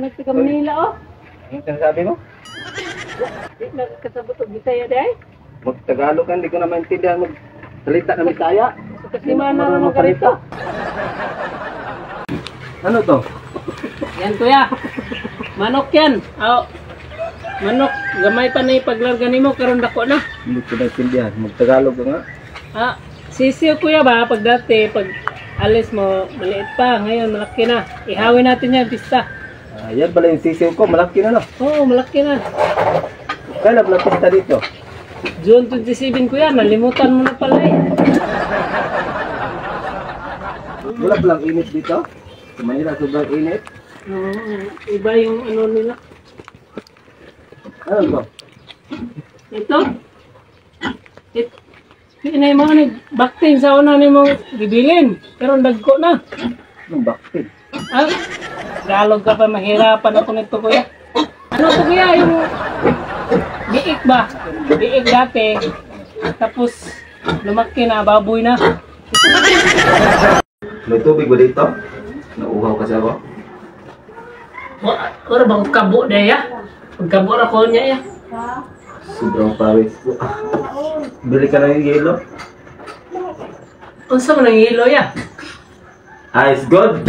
Anak sa Manila, oh. Ang sinasabi mo? Di nagkasabot og Bisaya day. Mag-Tagalog ka, hindi ko na maintindihan mag-salita na Bisaya. Kasi mana naman ka rito. Ano to? Yan kuya. Manok yan. Oh. Manok, gamay pa na ipaglarga nimo karon dako na. Hindi ko naintindihan. Mag-Tagalog ka nga. Ah, sisiyo kuya ba pag dati pag alis mo maliit pa, ngayon malaki na. Ihawin natin yan pista. Ah, yan pala yung sisiw ko. Malaki na no. Oo, malaki na. Kailan pala punta dito? June 27 kuya, nalimutan mo na pala eh. Wala palang init dito. Sa Manila, sobrang init. Oo, iba yung ano nila. Ano to? Ito? It, Pinay mo ni bakting sa una ni mong gibilin. Pero dagko na. Anong bakit? Ah, Tagalog ka pa, mahirapan ako nito kuya. Ano to kuya, yung biik ba? Biik dati. Tapos lumaki na, baboy na. May tubig ba dito? Nauuhaw kasi ako. Wala bang kabo na ya? Pagkabo na ko niya ya. Sobrang pawis po. Bili ka ng yelo. Unsa man ang ilo ya? Ice good.